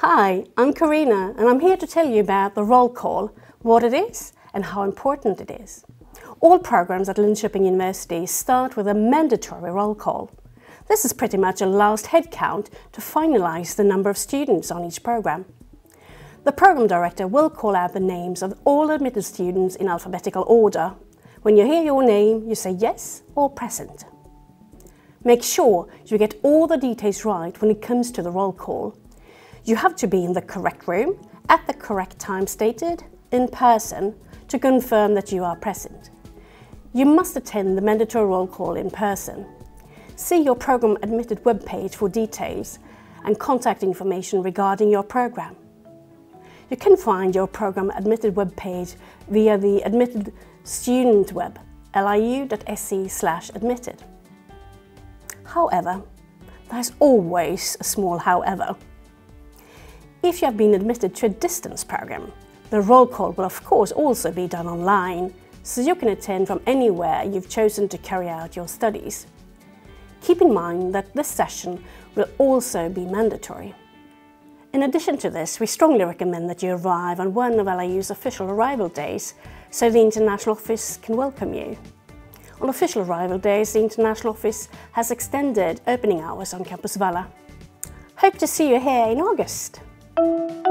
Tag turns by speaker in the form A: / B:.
A: Hi, I'm Karina and I'm here to tell you about the roll call, what it is and how important it is. All programs at Linköping University start with a mandatory roll call. This is pretty much a last head count to finalise the number of students on each program. The program director will call out the names of all admitted students in alphabetical order. When you hear your name, you say yes or present. Make sure you get all the details right when it comes to the roll call. You have to be in the correct room, at the correct time stated, in person, to confirm that you are present. You must attend the mandatory roll call in person. See your program admitted webpage for details and contact information regarding your program. You can find your program admitted webpage via the admitted student web, liu.se slash admitted. However, there's always a small however. If you have been admitted to a distance program, the roll call will of course also be done online, so you can attend from anywhere you've chosen to carry out your studies. Keep in mind that this session will also be mandatory. In addition to this, we strongly recommend that you arrive on one of LIU's official arrival days so the International Office can welcome you. On official arrival days, the International Office has extended opening hours on Campus Valla. Hope to see you here in August you